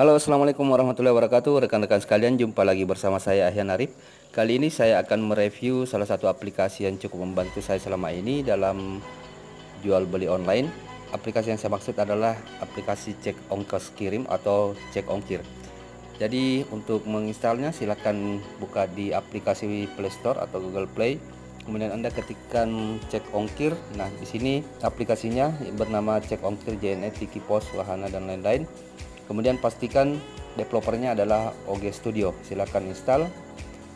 Halo Assalamualaikum warahmatullahi wabarakatuh. Rekan-rekan sekalian jumpa lagi bersama saya Ahyan Arif. Kali ini saya akan mereview salah satu aplikasi yang cukup membantu saya selama ini dalam jual beli online. Aplikasi yang saya maksud adalah aplikasi cek ongkos kirim atau cek ongkir. Jadi untuk menginstalnya silahkan buka di aplikasi Play Store atau Google Play. Kemudian anda ketikkan cek ongkir. Nah di sini aplikasinya bernama cek ongkir JNE Tiki Pos Wahana dan lain-lain kemudian pastikan developernya adalah OG Studio. Silahkan install.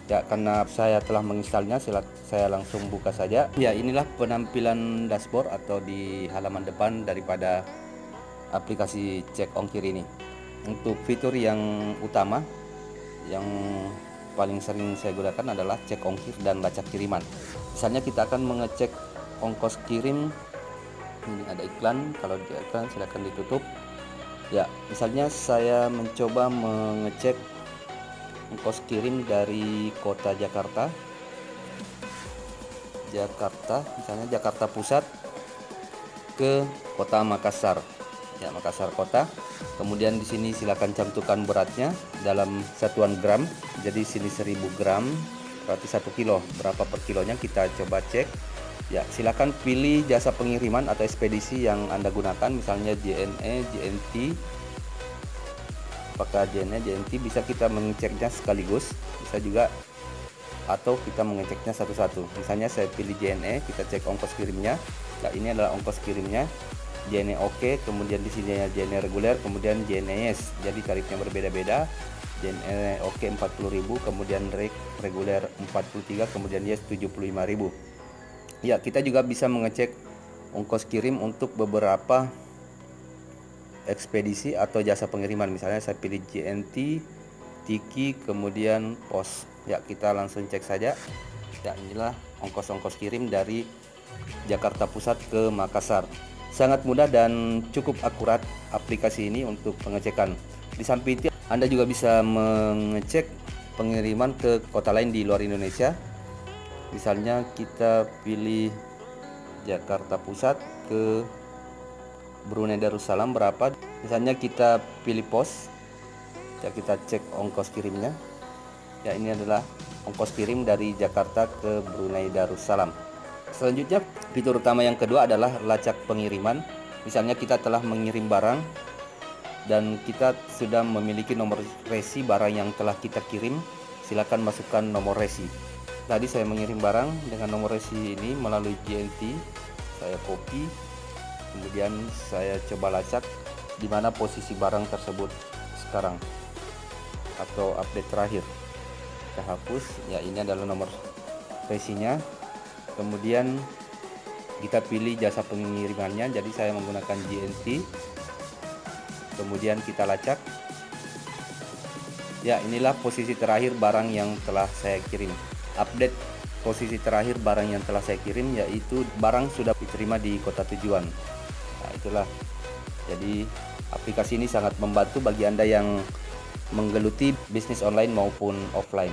Ya karena saya telah menginstalnya saya langsung buka saja. Ya inilah penampilan dashboard atau di halaman depan daripada aplikasi cek ongkir ini. Untuk fitur yang utama yang paling sering saya gunakan adalah cek ongkir dan lacak kiriman. Misalnya kita akan mengecek ongkos kirim. Ini ada iklan. Kalau di iklan silahkan ditutup ya misalnya saya mencoba mengecek ongkos kirim dari kota Jakarta. Jakarta misalnya Jakarta Pusat ke kota Makassar. Ya Makassar kota. Kemudian di sini silakan cantumkan beratnya dalam satuan gram. Jadi sini 1000 gram berarti satu kilo. Berapa per kilonya? Kita coba cek ya silakan pilih jasa pengiriman atau ekspedisi yang anda gunakan misalnya JNE JNT apakah JNE JNT bisa kita mengeceknya sekaligus bisa juga. Atau kita mengeceknya satu-satu. Misalnya saya pilih JNE kita cek ongkos kirimnya. Nah ini adalah ongkos kirimnya. JNE OK kemudian di sini ya JNE reguler kemudian JNE yes. Jadi tarifnya berbeda-beda. JNE OK 40.000 kemudian reg reguler 43 kemudian yes 75.000 ya kita juga bisa mengecek ongkos kirim untuk beberapa ekspedisi atau jasa pengiriman misalnya saya pilih JNT Tiki kemudian pos ya kita langsung cek saja ya inilah ongkos-ongkos kirim dari Jakarta Pusat ke Makassar Sangat mudah dan cukup akurat aplikasi ini untuk pengecekan. Di samping itu Anda juga bisa mengecek pengiriman ke kota lain di luar Indonesia. Misalnya kita pilih Jakarta Pusat ke Brunei Darussalam berapa? Misalnya kita pilih pos. Ya kita cek ongkos kirimnya. Ya ini adalah ongkos kirim dari Jakarta ke Brunei Darussalam. Selanjutnya, fitur utama yang kedua adalah lacak pengiriman. Misalnya kita telah mengirim barang dan kita sudah memiliki nomor resi barang yang telah kita kirim, silakan masukkan nomor resi. Tadi saya mengirim barang dengan nomor resi ini melalui GNT, saya copy, kemudian saya coba lacak di mana posisi barang tersebut sekarang. Atau update terakhir. Kita hapus, ya ini adalah nomor resinya. Kemudian kita pilih jasa pengirimannya jadi saya menggunakan GNT kemudian kita lacak. Ya inilah posisi terakhir barang yang telah saya kirim update posisi terakhir barang yang telah saya kirim yaitu barang sudah diterima di kota tujuan. Nah itulah. Jadi aplikasi ini sangat membantu bagi anda yang menggeluti bisnis online maupun offline.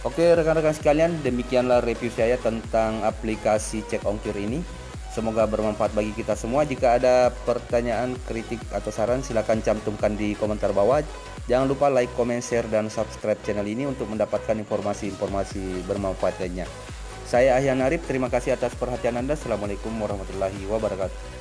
Oke rekan-rekan sekalian demikianlah review saya tentang aplikasi cek ongkir ini Semoga bermanfaat bagi kita semua. Jika ada pertanyaan, kritik, atau saran silahkan cantumkan di komentar bawah. Jangan lupa like, comment, share, dan subscribe channel ini untuk mendapatkan informasi-informasi bermanfaat lainnya. Saya Ahyan Arif, terima kasih atas perhatian Anda. Assalamualaikum warahmatullahi wabarakatuh